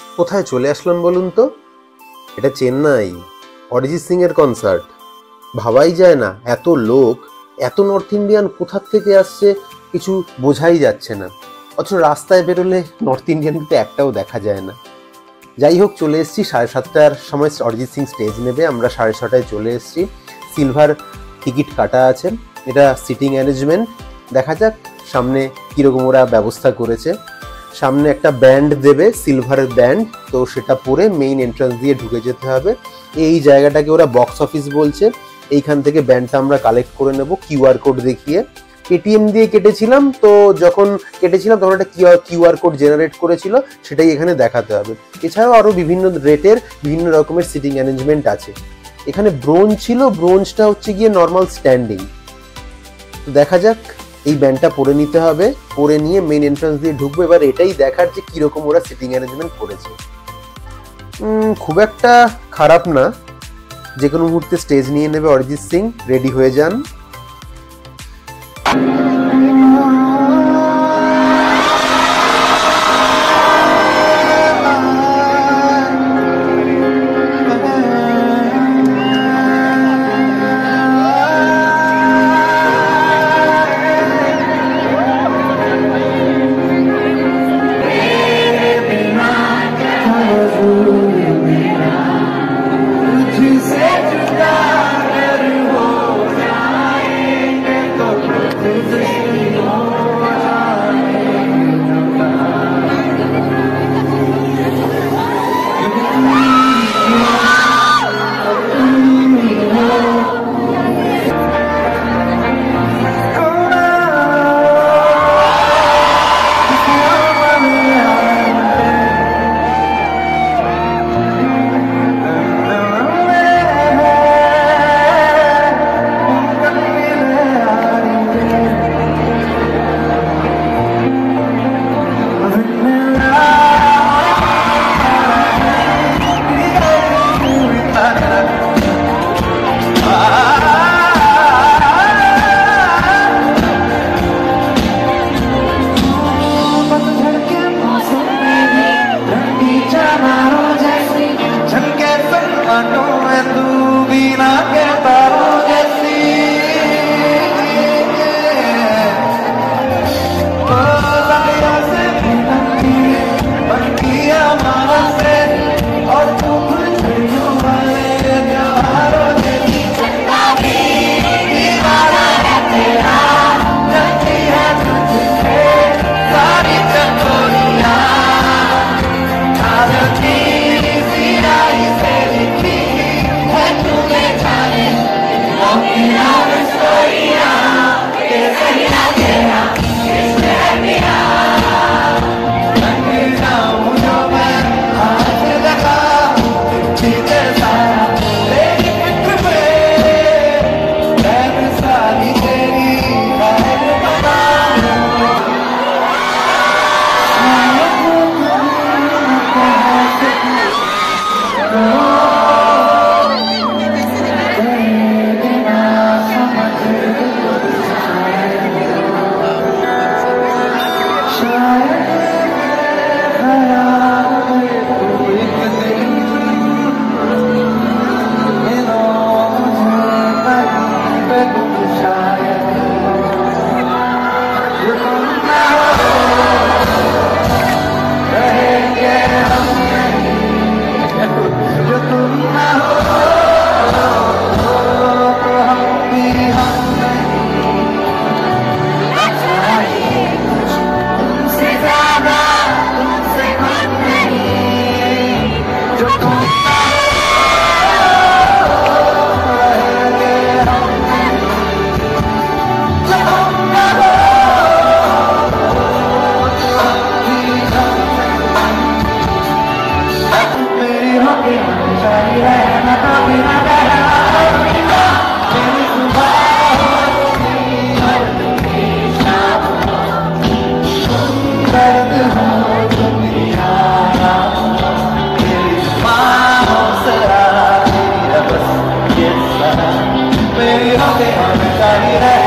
কোথায় চলে আসলাম বলুন তো? এটা চেন্নাই, অরিজিৎ সিং এর কনসার্ট ভাবাই যায় না, এত লোক, এত নর্থ ইন্ডিয়ান কোথার থেকে আসছে কিছু বোঝাই যাচ্ছে না। অথচ রাস্তায় বেরোলে নর্থ ইন্ডিয়ান কিন্তু একটাও দেখা যায় না। যাই হোক, চলে এসেছি সাড়ে সাতটার সময় অরিজিৎ সিং স্টেজ নেবে। আমরা সাড়ে ছটায় চলে এসেছি। সিলভার টিকিট কাটা আছে। এটা সিটিং অ্যারেঞ্জমেন্ট দেখা যাক সামনে কীরকম ওরা ব্যবস্থা করেছে। সামনে একটা ব্যান্ড দেবে সিলভারের ব্যান্ড, তো সেটা পরে মেইন এন্ট্রান্স দিয়ে ঢুকে যেতে হবে। এই জায়গাটাকে ওরা বক্স অফিস বলছে। এইখান থেকে ব্যান্ডটা আমরা কালেক্ট করে নেব কিউআর কোড দেখিয়ে। পেটিএম দিয়ে কেটেছিলাম, তো যখন কেটেছিলাম, তখন একটা কিউ কিউআর কোড জেনারেট করেছিল, সেটাই এখানে দেখাতে হবে। এছাড়াও আরও বিভিন্ন রেটের বিভিন্ন রকমের সিটিং অ্যারেঞ্জমেন্ট আছে। এখানে ব্রোঞ্জ ছিল ব্রোঞ্জটা হচ্ছে গিয়ে নর্মাল স্ট্যান্ডিং তো দেখা যাক। এই ব্যান্ডটা পরে নিতে হবে। পরে নিয়ে মেন এন্ট্রান্স দিয়ে ঢুকবো। এবার এটাই দেখার যে কীরকম ওরা সিটিং অ্যারেঞ্জমেন্ট করেছে। খুব একটা খারাপ না। যে কোনো মুহূর্তে স্টেজ নিয়ে নেবে অরিজিৎ সিং। রেডি হয়ে যান। हमें हम जानी है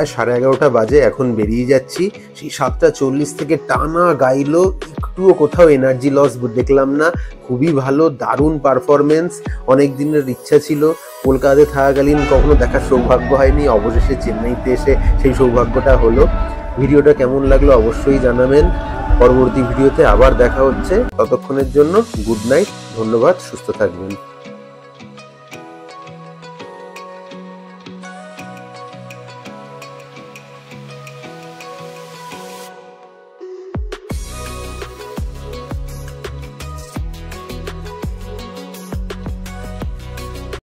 প্রায় সাড়ে এগারোটা বাজে, এখন বেরিয়ে যাচ্ছি। সেই সাতটা চল্লিশ থেকে টানা গাইলো, একটুও কোথাও এনার্জি লস দেখলাম না। খুবই ভালো, দারুণ পারফরমেন্স অনেক দিনের ইচ্ছা ছিল। কলকাতায় থাকাকালীন কখনো দেখার সৌভাগ্য হয়নি, অবশেষে চেন্নাইতে এসে সেই সৌভাগ্যটা হলো। ভিডিওটা কেমন লাগল অবশ্যই জানাবেন। পরবর্তী ভিডিওতে আবার দেখা হচ্ছে। ততক্ষণের জন্য গুড নাইট ধন্যবাদ, সুস্থ থাকবেন।